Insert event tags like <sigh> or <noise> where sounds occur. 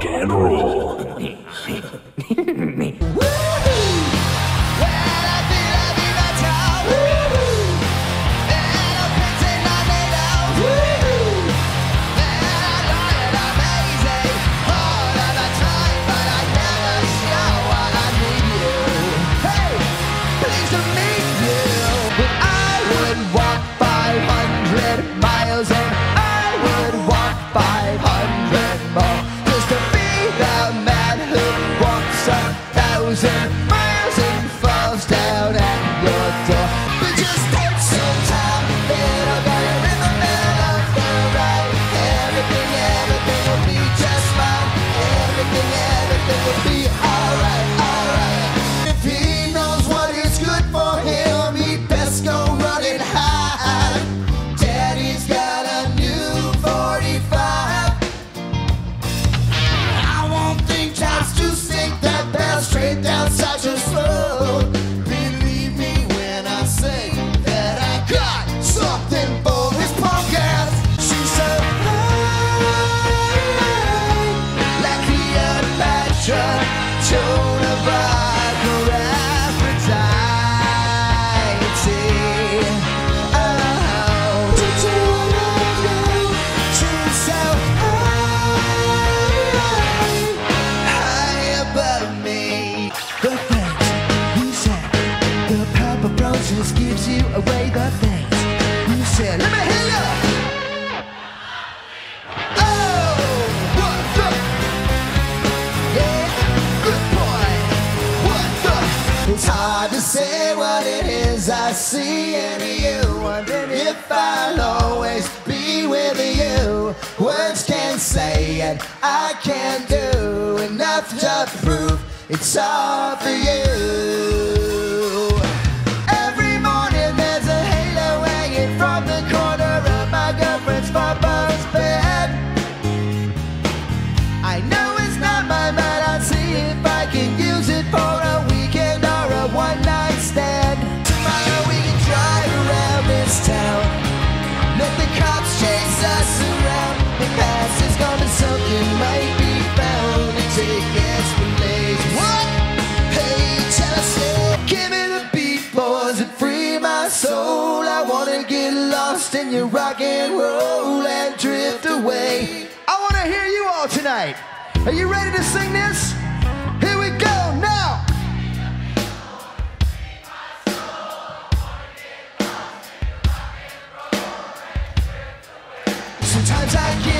rock and roll. <laughs> you away the things you said. Let me hear you. Oh. Yeah, good It's hard to say what it is I see in you. Wondering if I'll always be with you. Words can't say it, I can't do enough to prove it's all for you. get lost in your rock and roll and drift away. I want to hear you all tonight. Are you ready to sing this? Here we go now. Sometimes I can't.